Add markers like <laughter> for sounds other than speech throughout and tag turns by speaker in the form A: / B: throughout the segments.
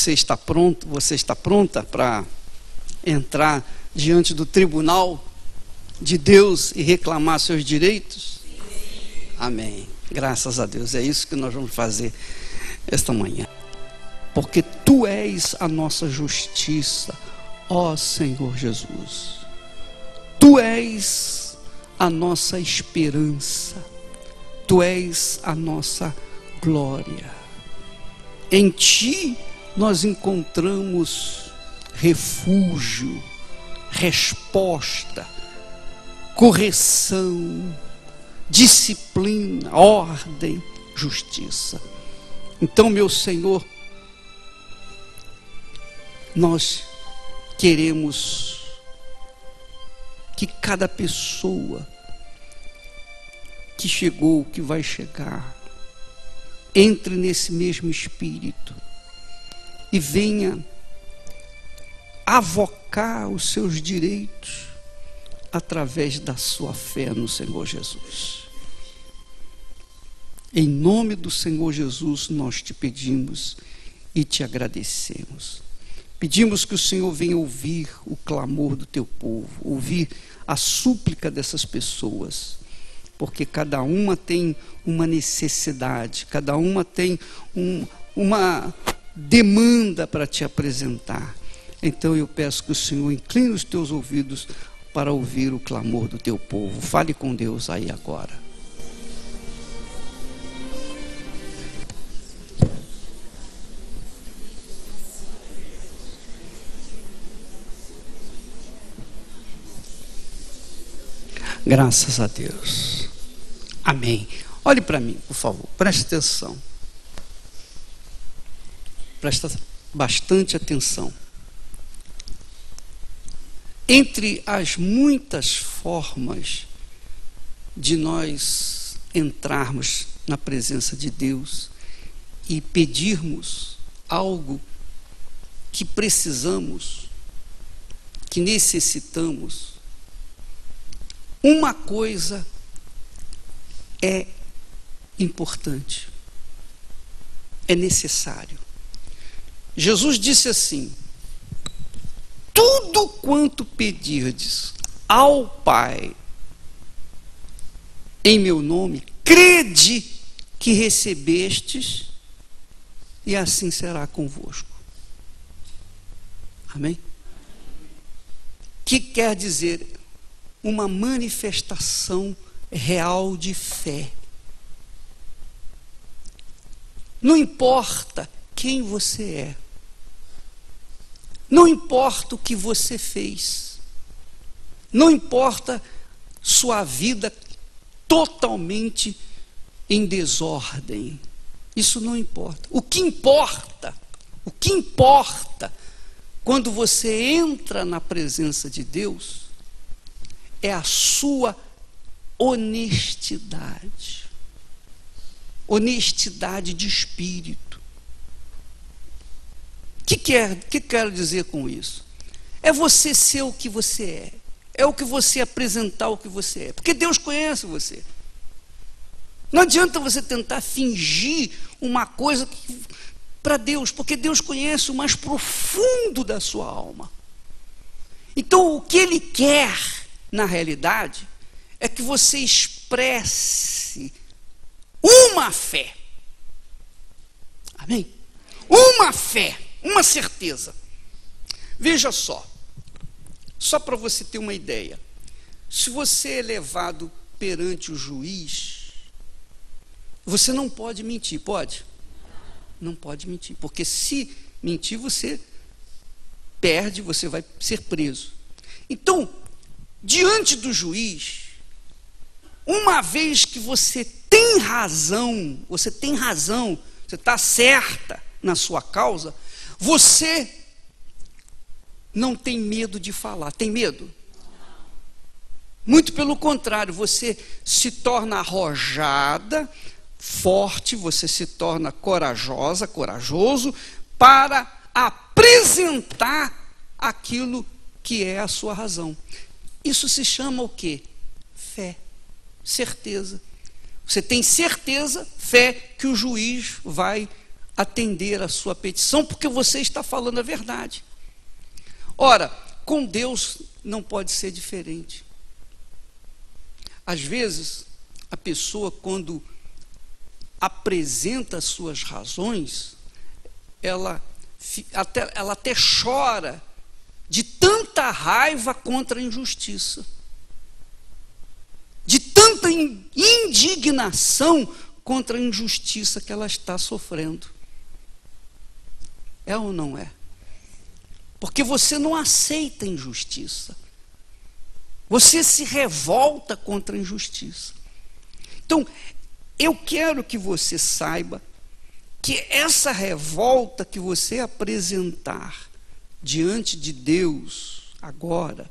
A: Você está pronto? Você está pronta para entrar diante do tribunal de Deus e reclamar seus direitos? Amém. Graças a Deus. É isso que nós vamos fazer esta manhã. Porque tu és a nossa justiça, ó Senhor Jesus. Tu és a nossa esperança. Tu és a nossa glória. Em ti nós encontramos refúgio, resposta, correção, disciplina, ordem, justiça. Então, meu Senhor, nós queremos que cada pessoa que chegou, que vai chegar, entre nesse mesmo espírito e venha avocar os seus direitos através da sua fé no Senhor Jesus. Em nome do Senhor Jesus, nós te pedimos e te agradecemos. Pedimos que o Senhor venha ouvir o clamor do teu povo, ouvir a súplica dessas pessoas porque cada uma tem uma necessidade, cada uma tem um, uma demanda para te apresentar. Então eu peço que o Senhor incline os teus ouvidos para ouvir o clamor do teu povo. Fale com Deus aí agora. Graças a Deus. Amém. Olhe para mim, por favor, preste atenção. Presta bastante atenção. Entre as muitas formas de nós entrarmos na presença de Deus e pedirmos algo que precisamos, que necessitamos, uma coisa é importante, é necessário. Jesus disse assim: Tudo quanto pedirdes ao Pai em meu nome, crede que recebestes, e assim será convosco. Amém? Que quer dizer uma manifestação real de fé. Não importa quem você é. Não importa o que você fez. Não importa sua vida totalmente em desordem. Isso não importa. O que importa, o que importa quando você entra na presença de Deus é a sua honestidade. Honestidade de espírito. Que, quer, que quero dizer com isso? É você ser o que você é. É o que você apresentar o que você é. Porque Deus conhece você. Não adianta você tentar fingir uma coisa para Deus, porque Deus conhece o mais profundo da sua alma. Então, o que Ele quer, na realidade, é que você expresse uma fé. Amém? Uma fé, uma certeza. Veja só, só para você ter uma ideia. Se você é levado perante o juiz, você não pode mentir, pode? Não pode mentir, porque se mentir, você perde, você vai ser preso. Então, diante do juiz, uma vez que você tem razão, você tem razão, você está certa na sua causa, você não tem medo de falar. Tem medo? Muito pelo contrário, você se torna arrojada, forte, você se torna corajosa, corajoso, para apresentar aquilo que é a sua razão. Isso se chama o quê? Fé certeza. Você tem certeza, fé, que o juiz vai atender a sua petição, porque você está falando a verdade. Ora, com Deus não pode ser diferente. Às vezes, a pessoa, quando apresenta as suas razões, ela até, ela até chora de tanta raiva contra a injustiça, de tanta indignação contra a injustiça que ela está sofrendo. É ou não é? Porque você não aceita injustiça. Você se revolta contra a injustiça. Então, eu quero que você saiba que essa revolta que você apresentar diante de Deus agora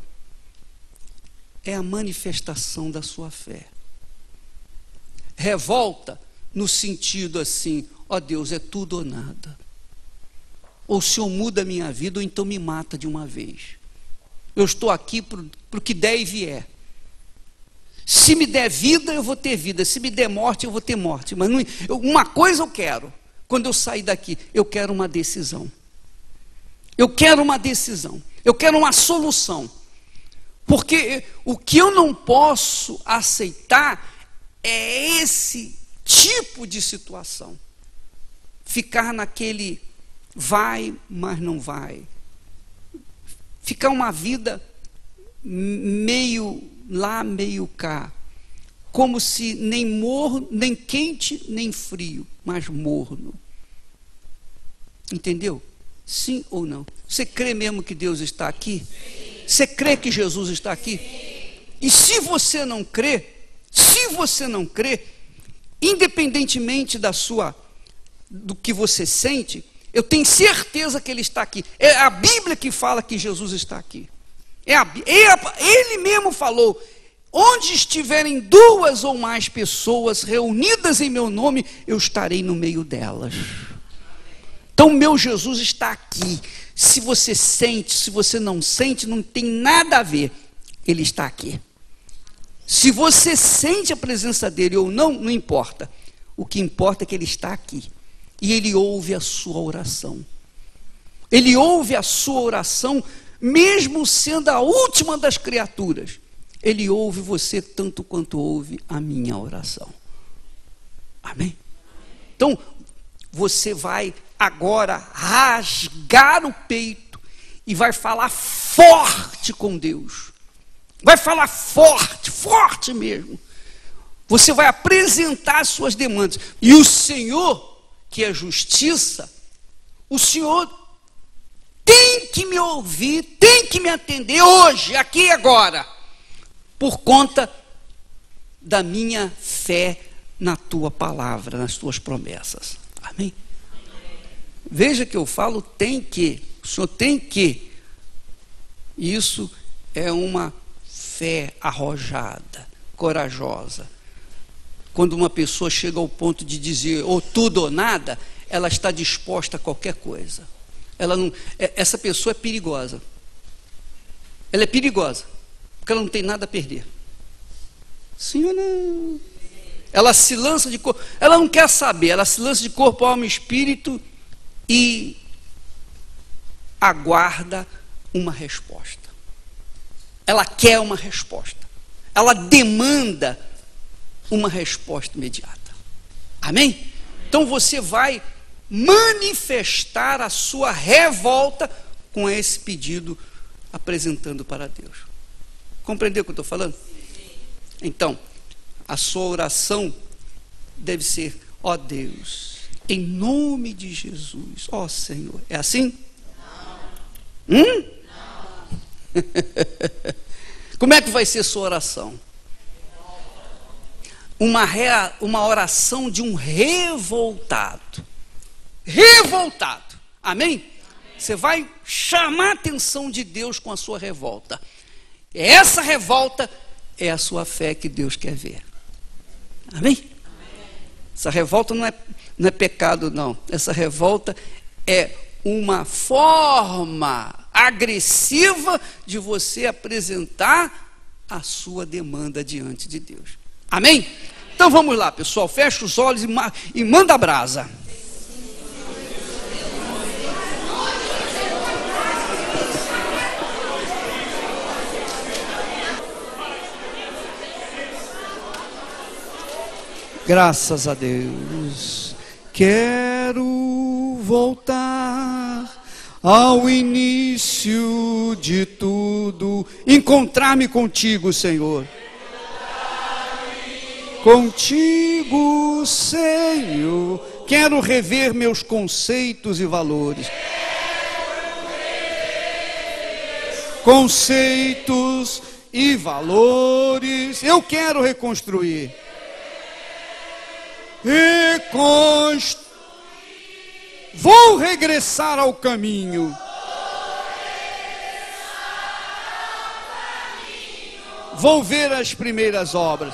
A: é a manifestação da sua fé. Revolta no sentido assim, ó Deus, é tudo ou nada. Ou o Senhor muda a minha vida, ou então me mata de uma vez. Eu estou aqui para o que der e vier. Se me der vida, eu vou ter vida. Se me der morte, eu vou ter morte. Mas não, eu, uma coisa eu quero. Quando eu sair daqui, eu quero uma decisão. Eu quero uma decisão. Eu quero uma solução. Porque o que eu não posso aceitar é esse tipo de situação. Ficar naquele vai, mas não vai. Ficar uma vida meio lá, meio cá. Como se nem morno, nem quente, nem frio, mas morno. Entendeu? Sim ou não? Você crê mesmo que Deus está aqui? Você crê que Jesus está aqui? E se você não crê, se você não crê, independentemente da sua do que você sente, eu tenho certeza que ele está aqui. É a Bíblia que fala que Jesus está aqui. É a, ele mesmo falou: onde estiverem duas ou mais pessoas reunidas em meu nome, eu estarei no meio delas. Então, meu Jesus está aqui. Se você sente, se você não sente, não tem nada a ver. Ele está aqui. Se você sente a presença dele ou não, não importa. O que importa é que ele está aqui. E ele ouve a sua oração. Ele ouve a sua oração, mesmo sendo a última das criaturas. Ele ouve você tanto quanto ouve a minha oração. Amém? Então, você vai agora rasgar o peito e vai falar forte com Deus. Vai falar forte, forte mesmo. Você vai apresentar as suas demandas. E o Senhor, que é justiça, o Senhor tem que me ouvir, tem que me atender hoje, aqui e agora, por conta da minha fé na tua palavra, nas tuas promessas. Amém? Veja que eu falo tem que, o Senhor tem que. Isso é uma fé arrojada, corajosa. Quando uma pessoa chega ao ponto de dizer ou tudo ou nada, ela está disposta a qualquer coisa. Ela não, é, essa pessoa é perigosa. Ela é perigosa, porque ela não tem nada a perder. Sim ou não? Ela se lança de corpo, ela não quer saber, ela se lança de corpo, alma e espírito e aguarda uma resposta ela quer uma resposta. Ela demanda uma resposta imediata. Amém? Então você vai manifestar a sua revolta com esse pedido apresentando para Deus. Compreendeu o que eu estou falando? Então, a sua oração deve ser: ó Deus, em nome de Jesus, ó Senhor. É assim? Não. Hum? <laughs> Como é que vai ser sua oração? Uma, rea, uma oração de um revoltado. Revoltado. Amém? Você vai chamar a atenção de Deus com a sua revolta. Essa revolta é a sua fé que Deus quer ver. Amém? Essa revolta não é, não é pecado, não. Essa revolta é uma forma agressiva de você apresentar a sua demanda diante de Deus. Amém? Então vamos lá, pessoal. Fecha os olhos e, manda brasa. Graças a Deus. Quero voltar ao início de tudo, encontrar-me contigo, Senhor. Contigo, Senhor, quero rever meus conceitos e valores. Conceitos e valores, eu quero reconstruir. Reconstruir. Vou regressar ao caminho. Vou ver as primeiras obras.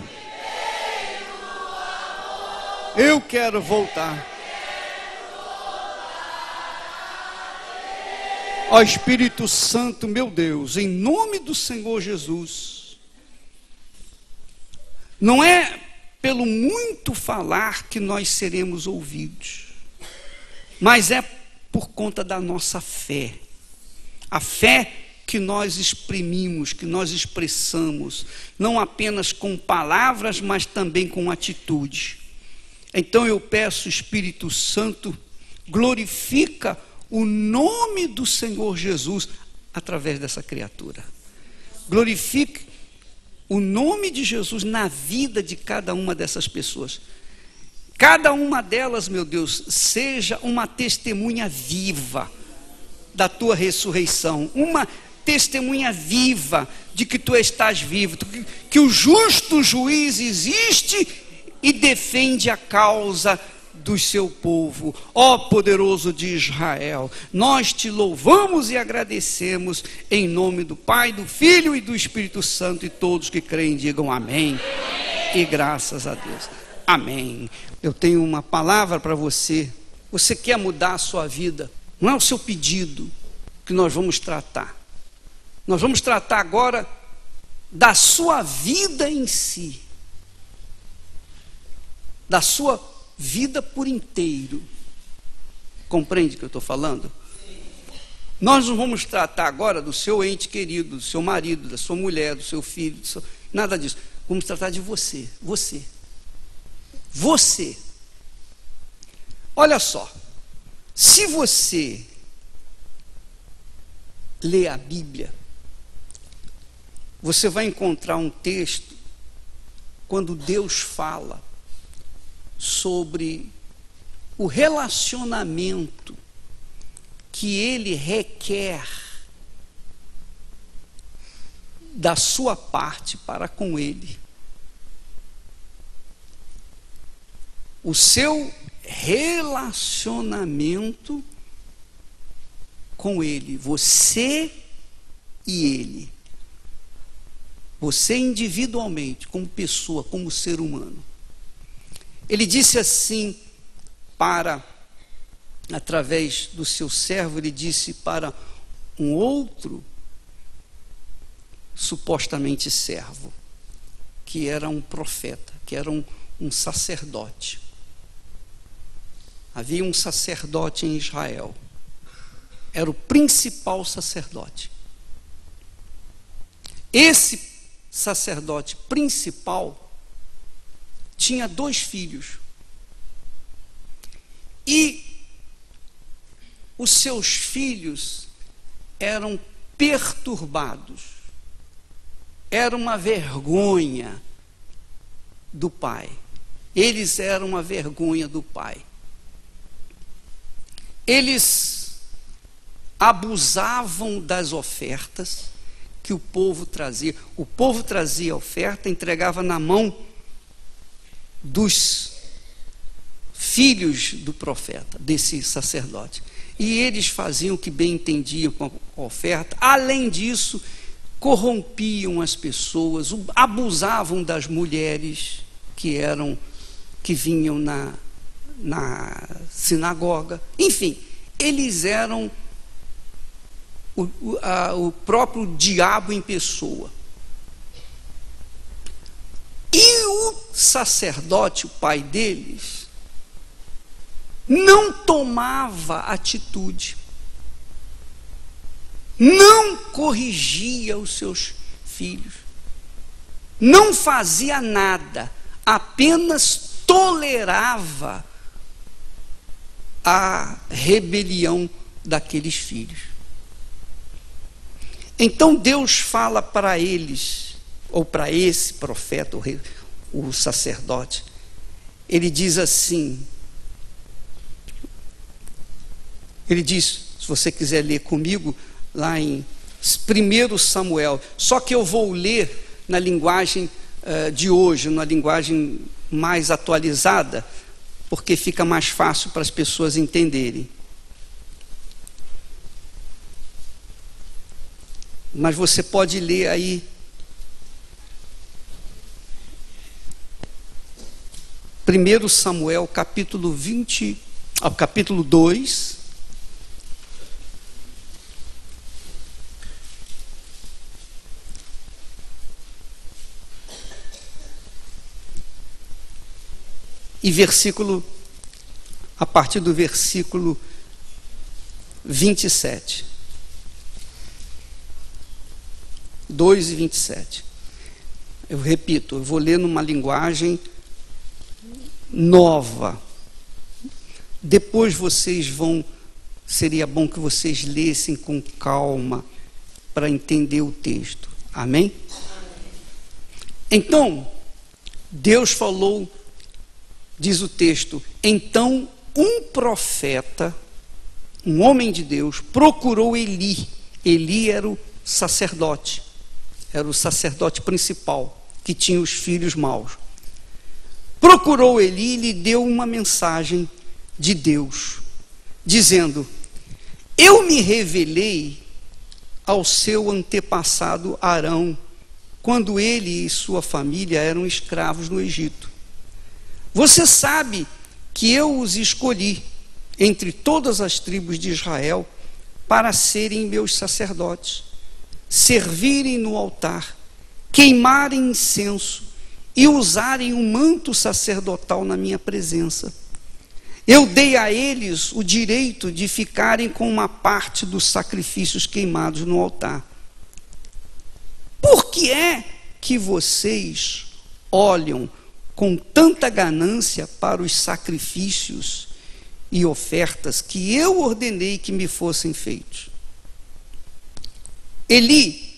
A: Eu quero voltar. Ó Espírito Santo, meu Deus, em nome do Senhor Jesus. Não é pelo muito falar que nós seremos ouvidos, mas é por conta da nossa fé. A fé que nós exprimimos, que nós expressamos, não apenas com palavras, mas também com atitude. Então eu peço, Espírito Santo, glorifica o nome do Senhor Jesus através dessa criatura. Glorifique o nome de Jesus na vida de cada uma dessas pessoas. Cada uma delas, meu Deus, seja uma testemunha viva da tua ressurreição, uma testemunha viva de que tu estás vivo, que o justo juiz existe e defende a causa do seu povo, ó poderoso de Israel. Nós te louvamos e agradecemos em nome do Pai, do Filho e do Espírito Santo, e todos que creem digam amém. E graças a Deus. Amém. Eu tenho uma palavra para você. Você quer mudar a sua vida? Não é o seu pedido que nós vamos tratar. Nós vamos tratar agora da sua vida em si. Da sua vida por inteiro. Compreende o que eu estou falando? Nós não vamos tratar agora do seu ente querido, do seu marido, da sua mulher, do seu filho, do seu... nada disso. Vamos tratar de você, você. Você. Olha só, se você lê a Bíblia, você vai encontrar um texto quando Deus fala sobre o relacionamento que ele requer da sua parte para com ele. O seu relacionamento com ele, você e ele. Você individualmente, como pessoa, como ser humano. Ele disse assim para, através do seu servo, ele disse para um outro, supostamente servo, que era um profeta, que era um, um sacerdote. Havia um sacerdote em Israel, era o principal sacerdote. Esse sacerdote principal tinha dois filhos. E os seus filhos eram perturbados. Era uma vergonha do pai. Eles eram uma vergonha do pai. Eles abusavam das ofertas que o povo trazia. O povo trazia a oferta, entregava na mão dos filhos do profeta, desse sacerdote. E eles faziam o que bem entendiam com a oferta. Além disso, corrompiam as pessoas, abusavam das mulheres que eram que vinham na, na sinagoga. Enfim, eles eram o, o, a, o próprio diabo em pessoa. E o sacerdote, o pai deles, não tomava atitude não corrigia os seus filhos, não fazia nada, apenas tolerava a rebelião daqueles filhos. Então Deus fala para eles, ou para esse profeta, o, rei, o sacerdote, ele diz assim: ele diz, se você quiser ler comigo, lá em 1 Samuel. Só que eu vou ler na linguagem uh, de hoje, na linguagem mais atualizada, porque fica mais fácil para as pessoas entenderem. Mas você pode ler aí. Primeiro Samuel, capítulo 20, ao capítulo 2, e versículo, a partir do versículo 27. 2 e 27. Eu repito, eu vou ler numa linguagem nova. Depois vocês vão, seria bom que vocês lessem com calma para entender o texto. Amém? Então, Deus falou diz o texto: então um profeta, um homem de Deus, procurou Eli. Eli era o sacerdote, era o sacerdote principal, que tinha os filhos maus. Procurou Eli e lhe deu uma mensagem de Deus, dizendo: Eu me revelei ao seu antepassado Arão, quando ele e sua família eram escravos no Egito. Você sabe que eu os escolhi entre todas as tribos de Israel para serem meus sacerdotes, servirem no altar, queimarem incenso e usarem um manto sacerdotal na minha presença. Eu dei a eles o direito de ficarem com uma parte dos sacrifícios queimados no altar. Por que é que vocês olham com tanta ganância para os sacrifícios e ofertas que eu ordenei que me fossem feitos. Eli,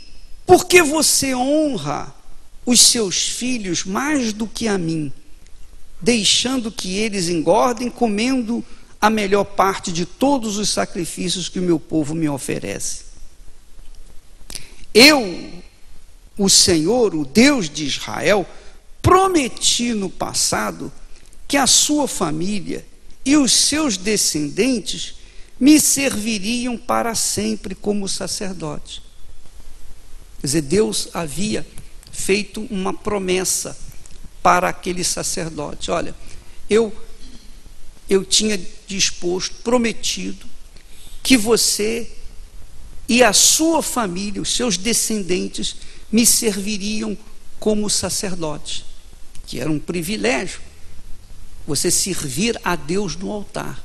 A: por que você honra os seus filhos mais do que a mim, deixando que eles engordem, comendo a melhor parte de todos os sacrifícios que o meu povo me oferece? Eu, o Senhor, o Deus de Israel, prometi no passado que a sua família e os seus descendentes me serviriam para sempre como sacerdote. Quer dizer, Deus havia feito uma promessa para aquele sacerdote. Olha, eu eu tinha disposto, prometido que você e a sua família, os seus descendentes me serviriam como sacerdote que era um privilégio, você servir a Deus no altar.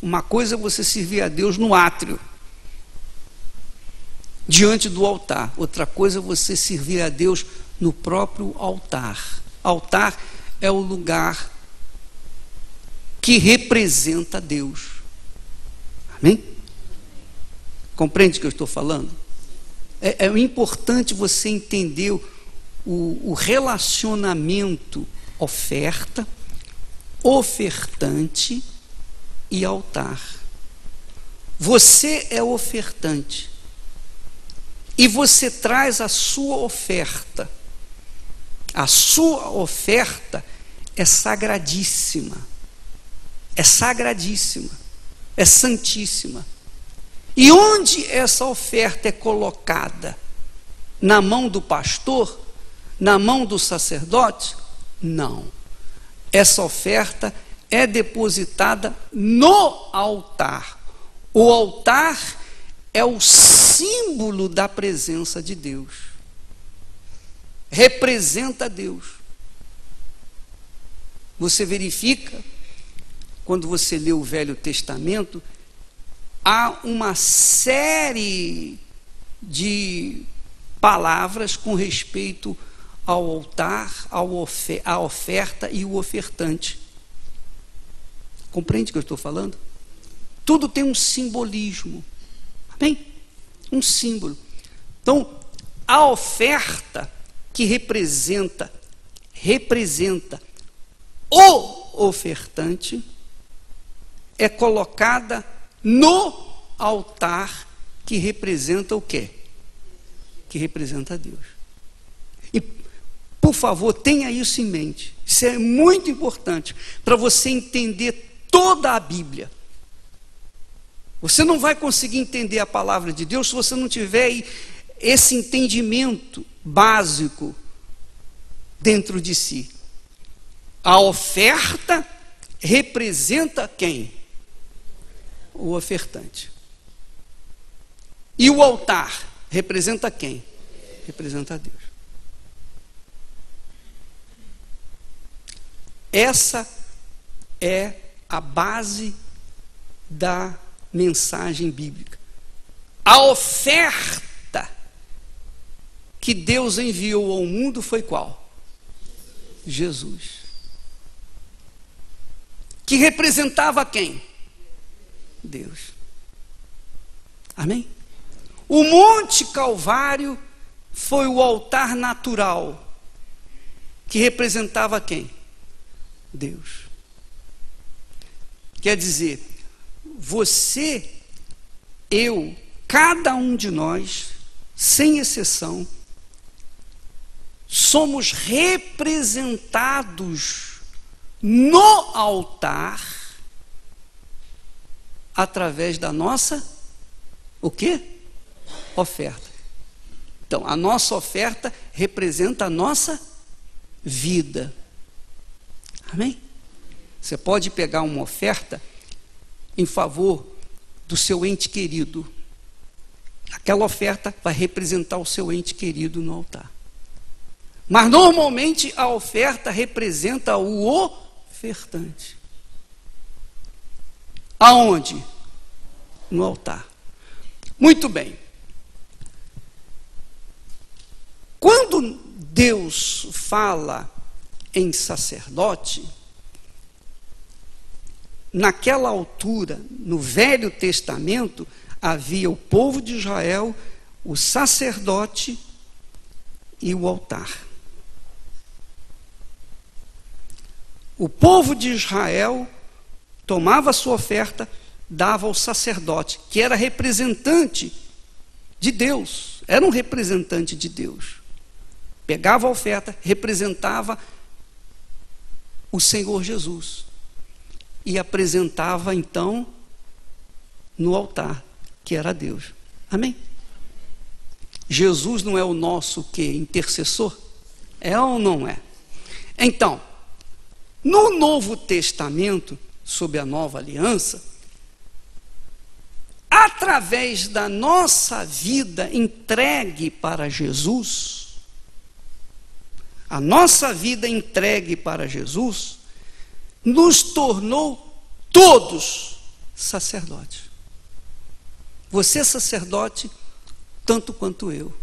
A: Uma coisa é você servir a Deus no átrio, diante do altar. Outra coisa é você servir a Deus no próprio altar. Altar é o lugar que representa Deus. Amém? Compreende o que eu estou falando? É, é importante você entender o, o relacionamento oferta, ofertante e altar. Você é ofertante. E você traz a sua oferta. A sua oferta é sagradíssima. É sagradíssima. É santíssima. E onde essa oferta é colocada? na mão do pastor, na mão do sacerdote? Não. Essa oferta é depositada no altar. O altar é o símbolo da presença de Deus. Representa Deus. Você verifica, quando você lê o Velho Testamento, há uma série de palavras com respeito ao altar, à oferta e o ofertante. Compreende o que eu estou falando? Tudo tem um simbolismo. Amém? Um símbolo. Então, a oferta que representa, representa o ofertante, é colocada no altar que representa o quê? Que representa Deus. E, por favor, tenha isso em mente. Isso é muito importante para você entender toda a Bíblia. Você não vai conseguir entender a palavra de Deus se você não tiver esse entendimento básico dentro de si. A oferta representa quem? O ofertante. E o altar representa quem? Representa Deus. Essa é a base da mensagem bíblica. A oferta que Deus enviou ao mundo foi qual? Jesus. Que representava quem? Deus. Amém? O Monte Calvário foi o altar natural que representava quem? Deus. Quer dizer, você, eu, cada um de nós, sem exceção, somos representados no altar através da nossa o quê? Oferta. Então, a nossa oferta representa a nossa vida. Amém? Você pode pegar uma oferta em favor do seu ente querido. Aquela oferta vai representar o seu ente querido no altar. Mas normalmente a oferta representa o ofertante. Aonde? No altar. Muito bem. Quando Deus fala em sacerdote, naquela altura, no Velho Testamento, havia o povo de Israel, o sacerdote e o altar. O povo de Israel tomava sua oferta, dava ao sacerdote, que era representante de Deus, era um representante de Deus. Pegava a oferta, representava o Senhor Jesus e apresentava então no altar, que era Deus. Amém? Jesus não é o nosso que intercessor? É ou não é? Então, no Novo Testamento, sob a nova aliança, através da nossa vida entregue para Jesus, a nossa vida entregue para Jesus, nos tornou todos sacerdotes. Você é sacerdote tanto quanto eu.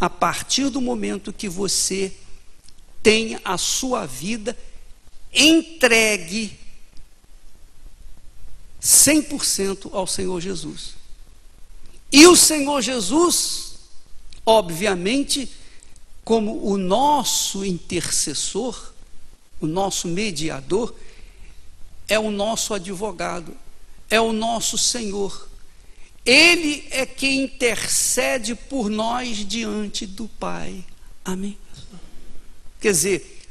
A: A partir do momento que você tem a sua vida entregue 100% ao Senhor Jesus. E o Senhor Jesus, obviamente, como o nosso intercessor, o nosso mediador, é o nosso advogado, é o nosso Senhor. Ele é quem intercede por nós diante do Pai. Amém? Quer dizer,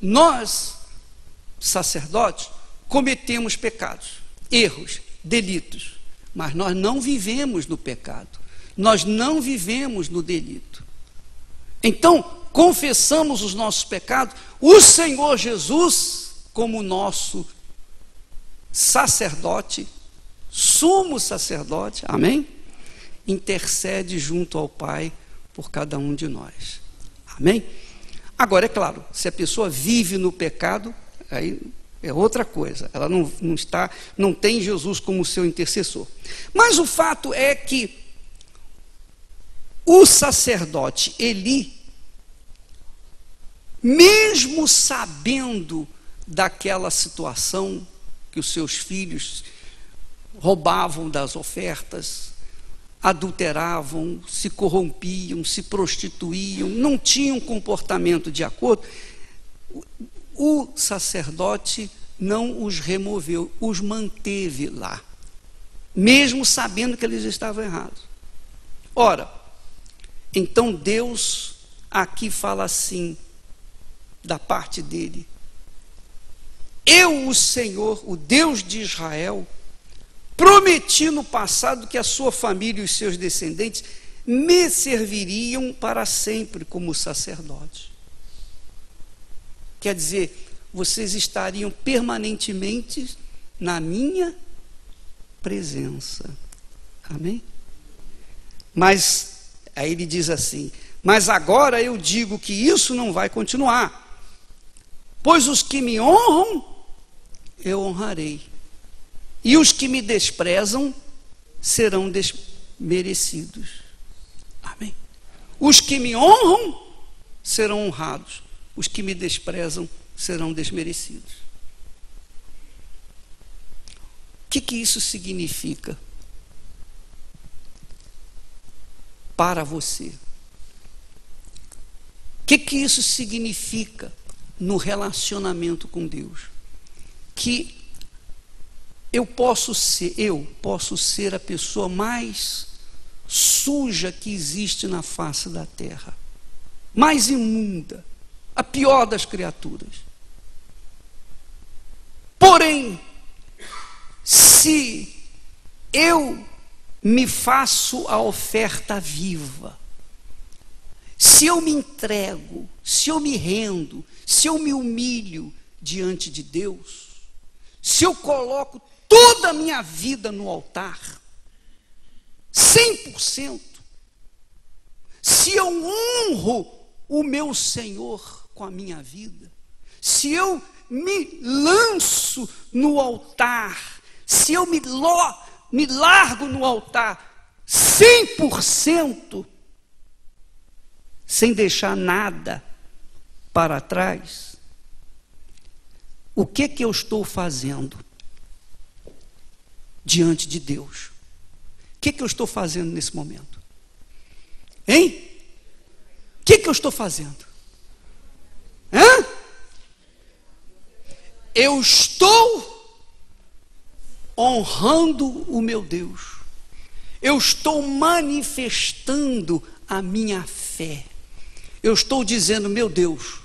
A: nós, sacerdotes, cometemos pecados, erros, delitos, mas nós não vivemos no pecado. Nós não vivemos no delito. Então, confessamos os nossos pecados, o Senhor Jesus, como nosso sacerdote, sumo sacerdote, amém? Intercede junto ao Pai por cada um de nós, amém? Agora, é claro, se a pessoa vive no pecado, aí é outra coisa. Ela não, não está, não tem Jesus como seu intercessor. Mas o fato é que o sacerdote Eli, mesmo sabendo daquela situação que os seus filhos roubavam das ofertas, adulteravam, se corrompiam, se prostituíam, não tinham comportamento de acordo, o sacerdote não os removeu, os manteve lá, mesmo sabendo que eles estavam errados. Ora, então Deus aqui fala assim, da parte dele: Eu, o Senhor, o Deus de Israel, prometi no passado que a sua família e os seus descendentes me serviriam para sempre como sacerdote. Quer dizer, vocês estariam permanentemente na minha presença. Amém? Mas, aí ele diz assim: Mas agora eu digo que isso não vai continuar, pois os que me honram, eu honrarei, e os que me desprezam serão desmerecidos. Amém? Os que me honram serão honrados, os que me desprezam serão desmerecidos. O que, que isso significa para você? O que, que isso significa no relacionamento com Deus? Que eu posso ser, eu posso ser a pessoa mais suja que existe na face da terra, mais imunda a pior das criaturas. Porém, se eu me faço a oferta viva, se eu me entrego, se eu me rendo, se eu me humilho diante de Deus, se eu coloco toda a minha vida no altar, 100%, se eu honro o meu Senhor, com a minha vida, se eu me lanço no altar, se eu me, lo, me largo no altar 100%, sem deixar nada para trás, o que que eu estou fazendo diante de Deus? O que que eu estou fazendo nesse momento? Hein? O que que eu estou fazendo? Hã? Eu estou honrando o meu Deus. Eu estou manifestando a minha fé. Eu estou dizendo, meu Deus,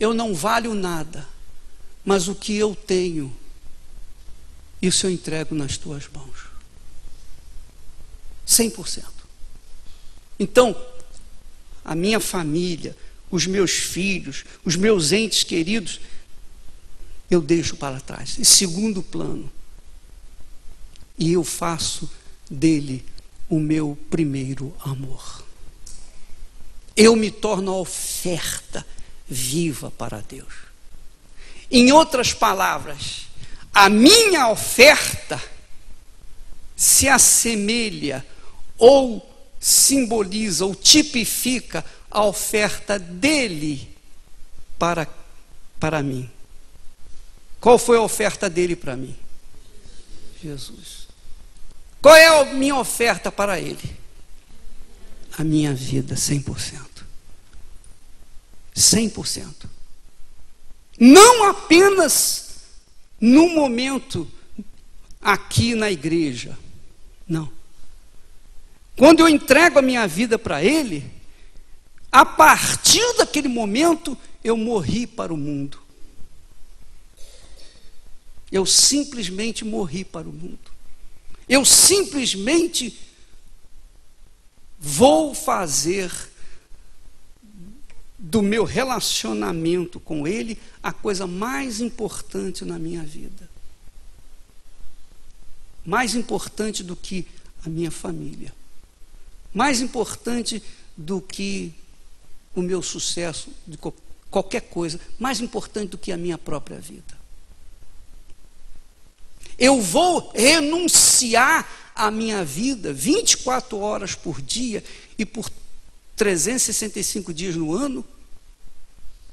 A: eu não valho nada, mas o que eu tenho, isso eu entrego nas tuas mãos. 100%. Então, a minha família, os meus filhos, os meus entes queridos, eu deixo para trás. Em segundo plano. E eu faço dele o meu primeiro amor. Eu me torno a oferta viva para Deus. Em outras palavras, a minha oferta se assemelha ou simboliza ou tipifica a oferta dele para, para mim. Qual foi a oferta dele para mim? Jesus. Qual é a minha oferta para ele? A minha vida, 100%. 100%. Não apenas no momento aqui na igreja. Não. Quando eu entrego a minha vida para Ele, a partir daquele momento, eu morri para o mundo. Eu simplesmente morri para o mundo. Eu simplesmente vou fazer do meu relacionamento com Ele a coisa mais importante na minha vida. Mais importante do que a minha família. Mais importante do que o meu sucesso de qualquer coisa. Mais importante do que a minha própria vida. Eu vou renunciar a minha vida 24 horas por dia e por 365 dias no ano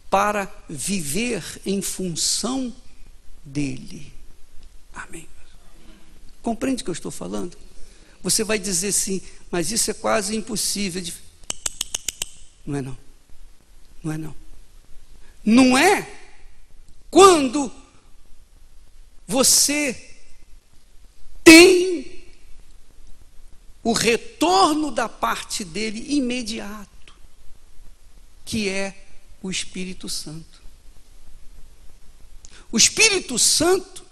A: para viver em função dele. Amém. Compreende o que eu estou falando? Você vai dizer assim, mas isso é quase impossível. De... Não é não. Não é não. Não é quando você tem o retorno da parte dele imediato, que é o Espírito Santo. O Espírito Santo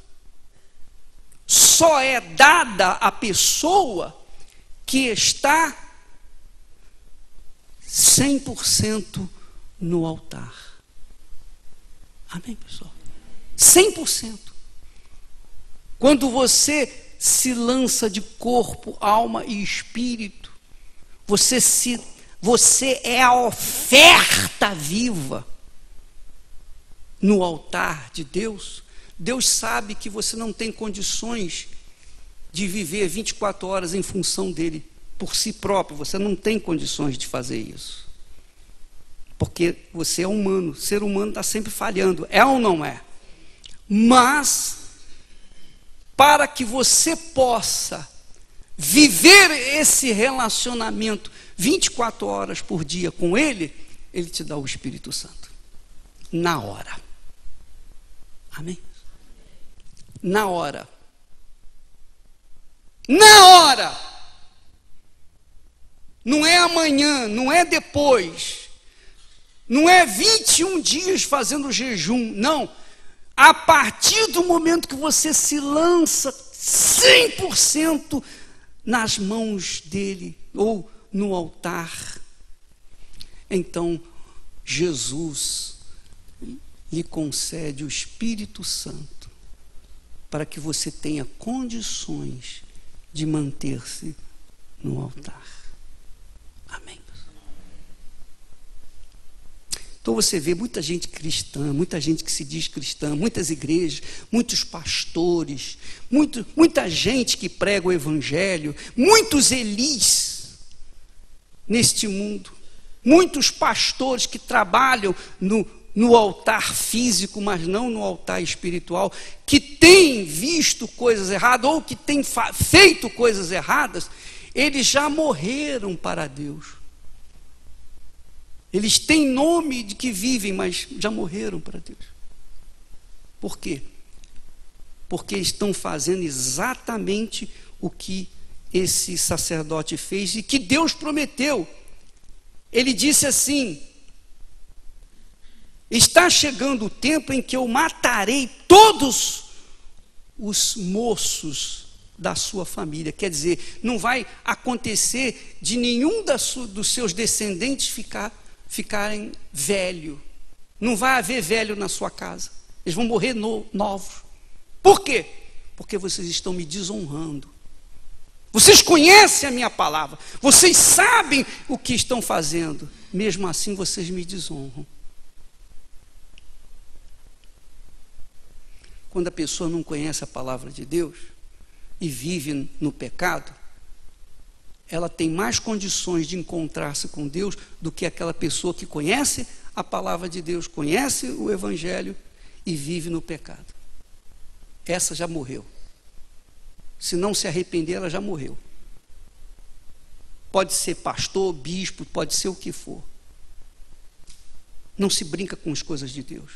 A: só é dada à pessoa que está 100% no altar. Amém, pessoal? 100%. Quando você se lança de corpo, alma e espírito. Você se você é a oferta viva no altar de Deus. Deus sabe que você não tem condições de viver 24 horas em função dele por si próprio, você não tem condições de fazer isso. Porque você é humano, ser humano está sempre falhando, é ou não é? Mas para que você possa viver esse relacionamento 24 horas por dia com Ele, Ele te dá o Espírito Santo. Na hora. Amém? Na hora. Na hora. Não é amanhã, não é depois. Não é 21 dias fazendo jejum, não a partir do momento que você se lança 100% nas mãos dele ou no altar, então Jesus lhe concede o Espírito Santo para que você tenha condições de manter-se no altar. Amém. Então você vê muita gente cristã, muita gente que se diz cristã, muitas igrejas, muitos pastores, muito, muita gente que prega o evangelho, muitos elis neste mundo, muitos pastores que trabalham no, no altar físico, mas não no altar espiritual, que têm visto coisas erradas ou que têm feito coisas erradas, eles já morreram para Deus. Eles têm nome de que vivem, mas já morreram para Deus. Por quê? Porque estão fazendo exatamente o que esse sacerdote fez e que Deus prometeu. Ele disse assim: Está chegando o tempo em que eu matarei todos os moços da sua família. Quer dizer, não vai acontecer de nenhum dos seus descendentes ficar ficarem velho. Não vai haver velho na sua casa. Eles vão morrer no, novos. Por quê? Porque vocês estão me desonrando. Vocês conhecem a minha palavra. Vocês sabem o que estão fazendo. Mesmo assim, vocês me desonram. Quando a pessoa não conhece a palavra de Deus e vive no pecado, ela tem mais condições de encontrar-se com Deus do que aquela pessoa que conhece a palavra de Deus, conhece o Evangelho e vive no pecado. Essa já morreu. Se não se arrepender, ela já morreu. Pode ser pastor, bispo, pode ser o que for. Não se brinca com as coisas de Deus.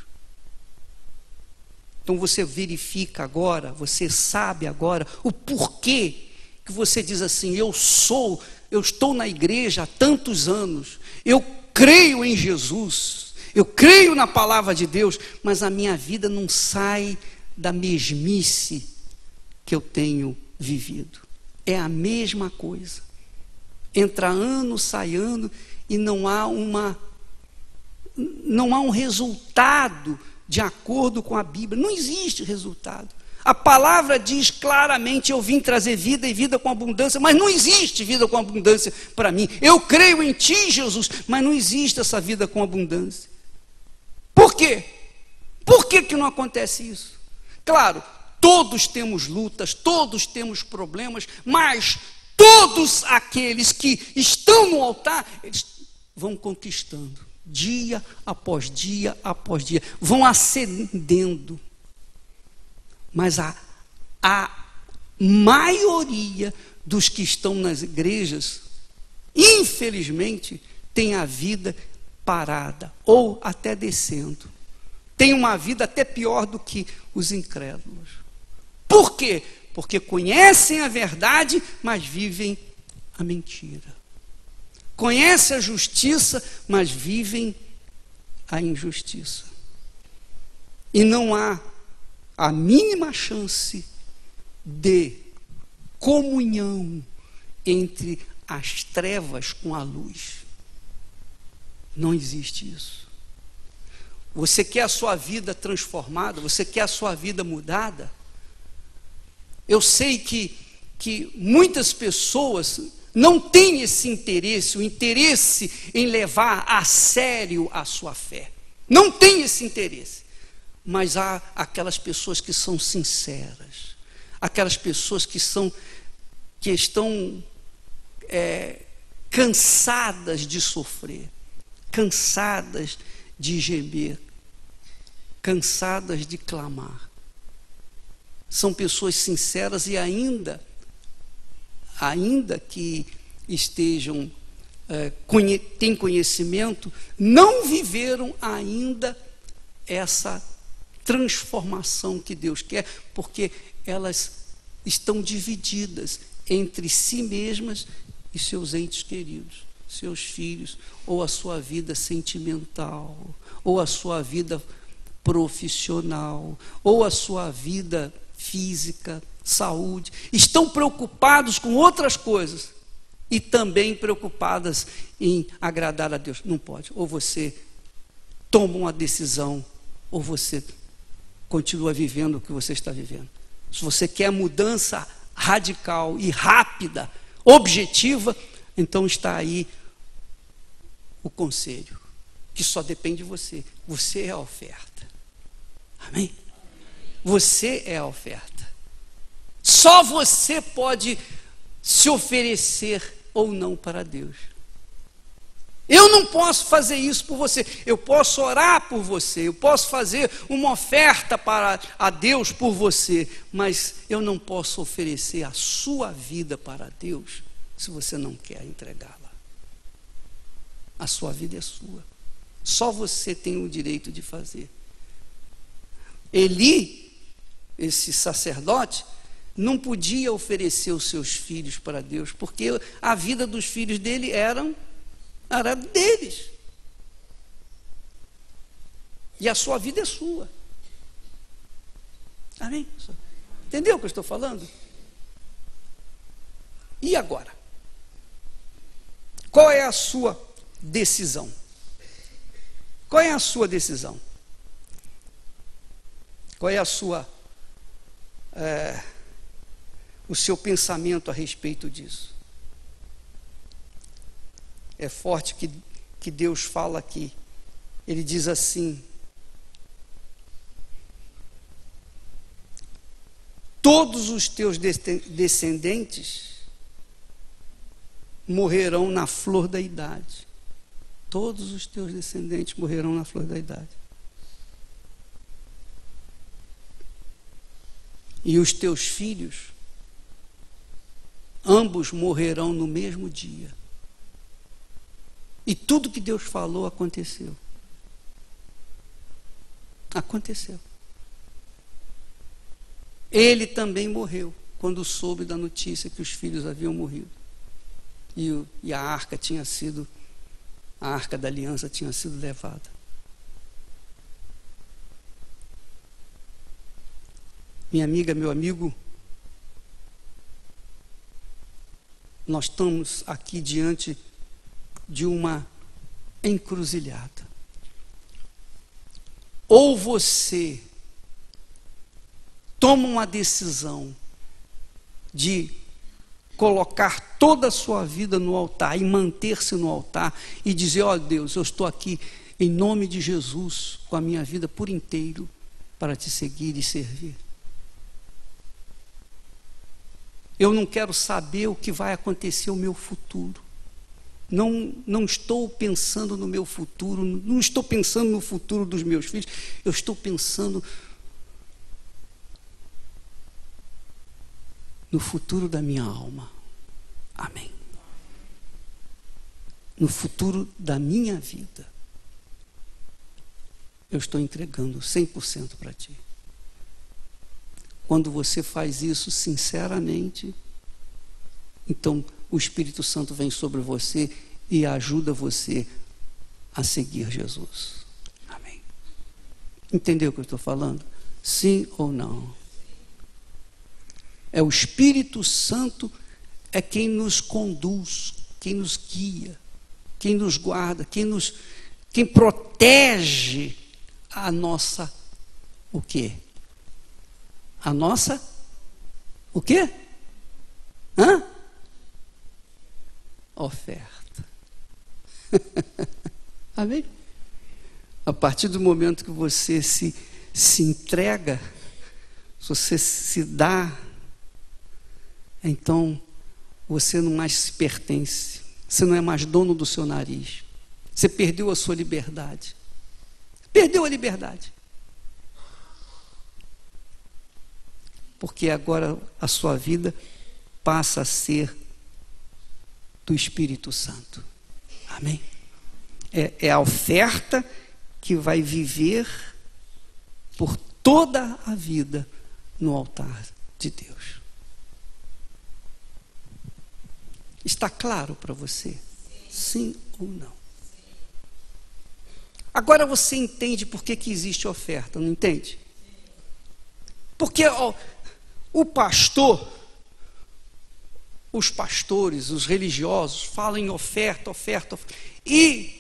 A: Então você verifica agora, você sabe agora o porquê que você diz assim: eu sou, eu estou na igreja há tantos anos, eu creio em Jesus, eu creio na palavra de Deus, mas a minha vida não sai da mesmice que eu tenho vivido. É a mesma coisa. Entra ano, sai ano e não há uma não há um resultado de acordo com a Bíblia. Não existe resultado. A palavra diz claramente: eu vim trazer vida e vida com abundância, mas não existe vida com abundância para mim. Eu creio em Ti, Jesus, mas não existe essa vida com abundância. Por quê? Por que, que não acontece isso? Claro, todos temos lutas, todos temos problemas, mas todos aqueles que estão no altar, eles vão conquistando, dia após dia após dia, vão ascendendo. Mas a, a maioria dos que estão nas igrejas, infelizmente, tem a vida parada ou até descendo. Tem uma vida até pior do que os incrédulos. Por quê? Porque conhecem a verdade, mas vivem a mentira. Conhecem a justiça, mas vivem a injustiça. E não há a mínima chance de comunhão entre as trevas com a luz. Não existe isso. Você quer a sua vida transformada? Você quer a sua vida mudada? Eu sei que, que muitas pessoas não têm esse interesse, o interesse em levar a sério a sua fé. Não tem esse interesse. Mas há aquelas pessoas que são sinceras, aquelas pessoas que são que estão é, cansadas de sofrer, cansadas de gemer, cansadas de clamar. São pessoas sinceras e ainda, ainda que estejam é, conhe, têm conhecimento, não viveram ainda essa transformação que Deus quer, porque elas estão divididas entre si mesmas e seus entes queridos, seus filhos, ou a sua vida sentimental, ou a sua vida profissional, ou a sua vida física, saúde. Estão preocupados com outras coisas e também preocupadas em agradar a Deus. Não pode. Ou você toma uma decisão, ou você continua vivendo o que você está vivendo. Se você quer mudança radical e rápida, objetiva, então está aí o conselho, que só depende de você. Você é a oferta. Amém? Você é a oferta. Só você pode se oferecer ou não para Deus. Eu não posso fazer isso por você. Eu posso orar por você. Eu posso fazer uma oferta para a Deus por você. Mas eu não posso oferecer a sua vida para Deus se você não quer entregá-la. A sua vida é sua. Só você tem o direito de fazer. Eli, esse sacerdote, não podia oferecer os seus filhos para Deus, porque a vida dos filhos dele eram era deles. E a sua vida é sua. Amém? Entendeu o que eu estou falando? E agora? Qual é a sua decisão? Qual é a sua decisão? Qual é a sua é, o seu pensamento a respeito disso? É forte que, que Deus fala aqui. Ele diz assim: Todos os teus descendentes morrerão na flor da idade. Todos os teus descendentes morrerão na flor da idade. E os teus filhos, ambos morrerão no mesmo dia. E tudo que Deus falou aconteceu. Aconteceu. Ele também morreu quando soube da notícia que os filhos haviam morrido. E, o, e a arca tinha sido, a arca da aliança tinha sido levada. Minha amiga, meu amigo, nós estamos aqui diante de uma encruzilhada. Ou você toma uma decisão de colocar toda a sua vida no altar e manter-se no altar e dizer: Ó oh, Deus, eu estou aqui em nome de Jesus com a minha vida por inteiro para te seguir e servir. Eu não quero saber o que vai acontecer no meu futuro. Não, não estou pensando no meu futuro, não estou pensando no futuro dos meus filhos, eu estou pensando no futuro da minha alma. Amém. No futuro da minha vida. Eu estou entregando 100% para ti. Quando você faz isso sinceramente, então o Espírito Santo vem sobre você e ajuda você a seguir Jesus. Amém. Entendeu o que eu estou falando? Sim ou não? É o Espírito Santo é quem nos conduz, quem nos guia, quem nos guarda, quem nos quem protege a nossa o quê? A nossa o quê? Hã? Oferta. <laughs> Amém? A partir do momento que você se, se entrega, você se dá então você não mais se pertence, você não é mais dono do seu nariz, você perdeu a sua liberdade. Perdeu a liberdade. Porque agora a sua vida passa a ser do Espírito Santo. Amém? É, é a oferta que vai viver por toda a vida no altar de Deus. Está claro para você? Sim ou não? Agora você entende por que, que existe oferta, não entende? Porque ó, o pastor, os pastores, os religiosos falam em oferta, oferta, oferta e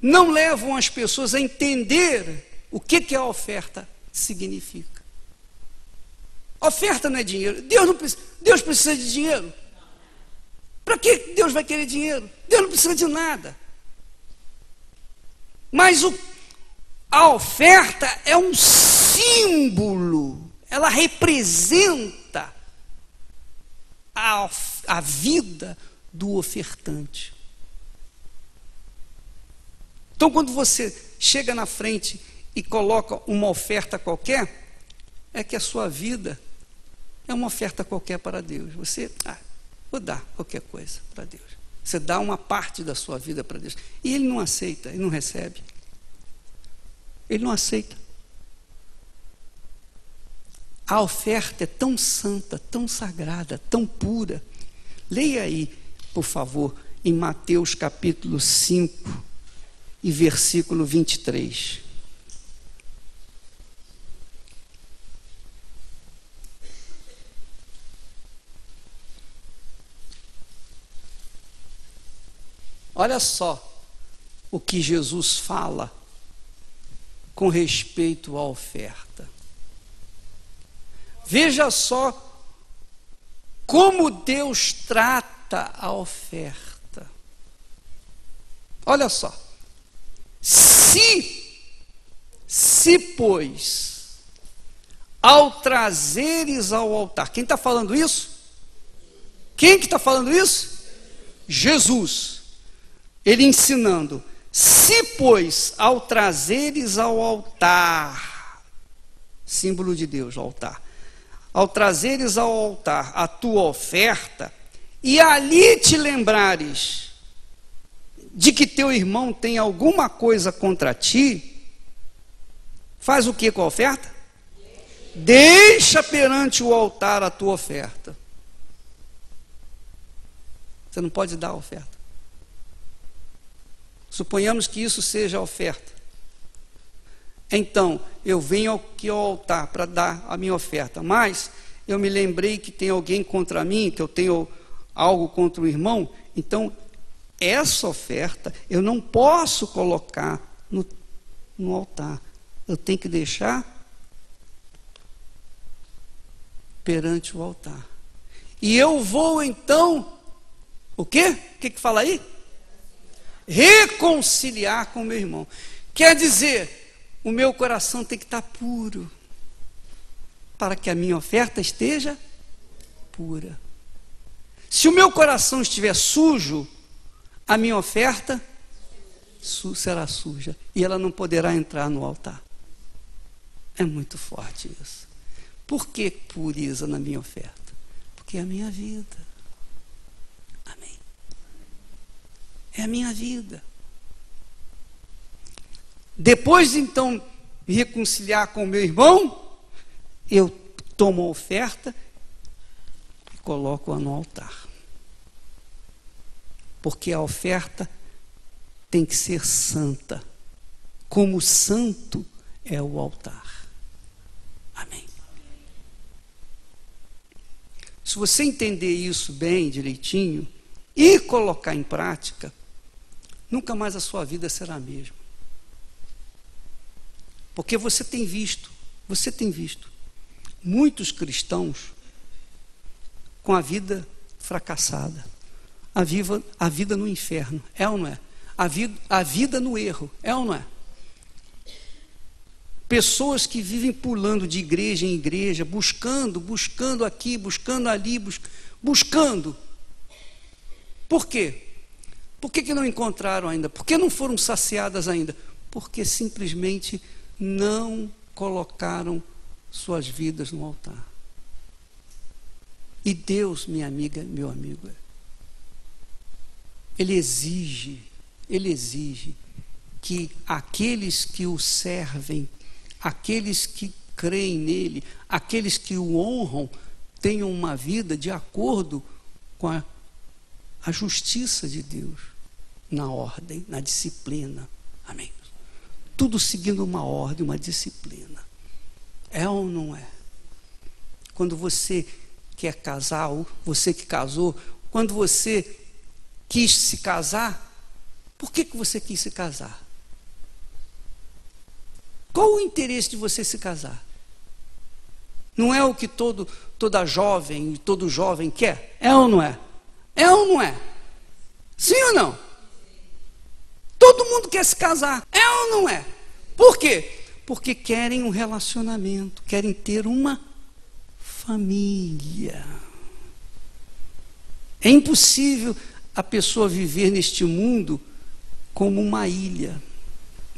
A: não levam as pessoas a entender o que, que a oferta significa. Oferta não é dinheiro. Deus, não precisa, Deus precisa de dinheiro. Para que Deus vai querer dinheiro? Deus não precisa de nada. Mas o, a oferta é um símbolo, ela representa a, a vida do ofertante. Então, quando você chega na frente e coloca uma oferta qualquer, é que a sua vida é uma oferta qualquer para Deus. Você, ah, Vou dar qualquer coisa para Deus. Você dá uma parte da sua vida para Deus. E Ele não aceita, Ele não recebe. Ele não aceita. A oferta é tão santa, tão sagrada, tão pura. Leia aí, por favor, em Mateus capítulo 5 e versículo 23. Olha só o que Jesus fala com respeito à oferta. Veja só como Deus trata a oferta. Olha só. Se, se pois, ao trazeres ao altar, quem está falando isso? Quem que está falando isso? Jesus ele ensinando: se, pois, ao trazeres ao altar, símbolo de Deus, altar, ao trazeres ao altar a tua oferta, e ali te lembrares de que teu irmão tem alguma coisa contra ti, faz o que com a oferta? Deixa perante o altar a tua oferta. Você não pode dar a oferta. Suponhamos que isso seja a oferta. Então, eu venho aqui ao altar para dar a minha oferta, mas eu me lembrei que tem alguém contra mim, que eu tenho algo contra o irmão, então essa oferta eu não posso colocar no, no altar. Eu tenho que deixar perante o altar. E eu vou então, o quê? O que, que fala aí? Reconciliar com o meu irmão. Quer dizer, o meu coração tem que estar puro, para que a minha oferta esteja pura. Se o meu coração estiver sujo, a minha oferta será suja e ela não poderá entrar no altar. É muito forte isso. Por que pureza na minha oferta? Porque é a minha vida. Amém. É a minha vida. Depois de então me reconciliar com o meu irmão, eu tomo a oferta e coloco-a no altar. Porque a oferta tem que ser santa, como santo é o altar. Amém. Se você entender isso bem, direitinho, e colocar em prática, nunca mais a sua vida será a mesma. Porque você tem visto, você tem visto muitos cristãos com a vida fracassada, a, viva, a vida no inferno, é ou não é? A vida, a vida no erro, é ou não é? Pessoas que vivem pulando de igreja em igreja, buscando, buscando aqui, buscando ali, bus buscando. Por quê? Por que, que não encontraram ainda? Por que não foram saciadas ainda? Porque simplesmente não colocaram suas vidas no altar. E Deus, minha amiga, meu amigo, Ele exige, Ele exige que aqueles que o servem, aqueles que creem nele, aqueles que o honram, tenham uma vida de acordo com a, a justiça de Deus, na ordem, na disciplina. Amém tudo seguindo uma ordem, uma disciplina. É ou não é? Quando você quer casar, você que casou, quando você quis se casar, por que, que você quis se casar? Qual o interesse de você se casar? Não é o que todo, toda jovem, todo jovem quer? É ou não é? É ou não é? Sim ou não? Todo mundo quer se casar, é ou não é? Por quê? Porque querem um relacionamento, querem ter uma família. É impossível a pessoa viver neste mundo como uma ilha.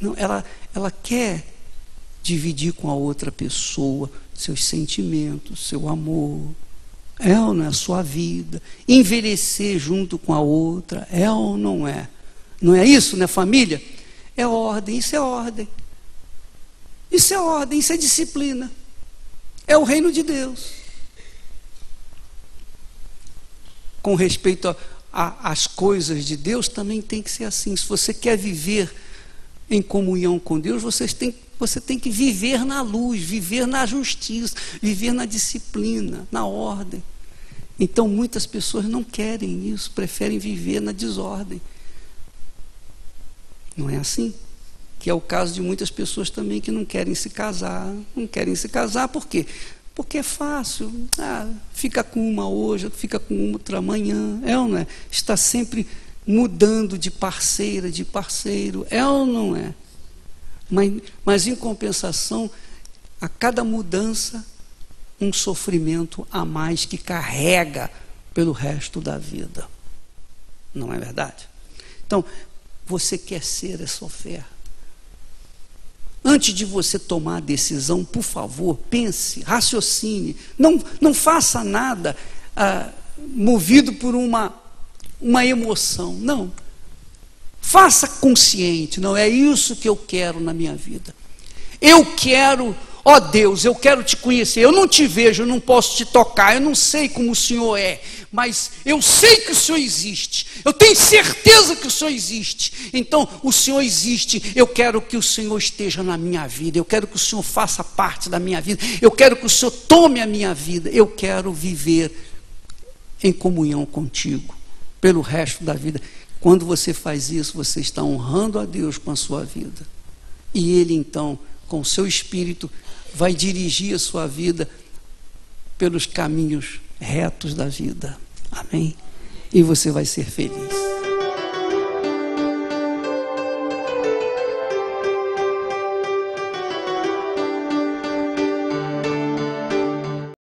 A: Não, ela, ela quer dividir com a outra pessoa seus sentimentos, seu amor. É ou não é sua vida? Envelhecer junto com a outra, é ou não é? Não é isso, né, família? É ordem, isso é ordem. Isso é ordem, isso é disciplina. É o reino de Deus. Com respeito às coisas de Deus, também tem que ser assim. Se você quer viver em comunhão com Deus, você tem, você tem que viver na luz, viver na justiça, viver na disciplina, na ordem. Então, muitas pessoas não querem isso, preferem viver na desordem. Não é assim? Que é o caso de muitas pessoas também que não querem se casar. Não querem se casar por quê? Porque é fácil. Ah, fica com uma hoje, fica com outra amanhã. É ou não é? Está sempre mudando de parceira, de parceiro. É ou não é? Mas, mas em compensação, a cada mudança, um sofrimento a mais que carrega pelo resto da vida. Não é verdade? Então, você quer ser essa oferta? Antes de você tomar a decisão, por favor, pense, raciocine. Não, não faça nada ah, movido por uma, uma emoção. Não. Faça consciente. Não é isso que eu quero na minha vida. Eu quero Ó oh Deus, eu quero te conhecer. Eu não te vejo, eu não posso te tocar, eu não sei como o Senhor é, mas eu sei que o Senhor existe. Eu tenho certeza que o Senhor existe. Então, o Senhor existe. Eu quero que o Senhor esteja na minha vida. Eu quero que o Senhor faça parte da minha vida. Eu quero que o Senhor tome a minha vida. Eu quero viver em comunhão contigo pelo resto da vida. Quando você faz isso, você está honrando a Deus com a sua vida. E Ele, então, com o seu espírito, vai dirigir a sua vida pelos caminhos retos da vida. Amém? E você vai ser feliz.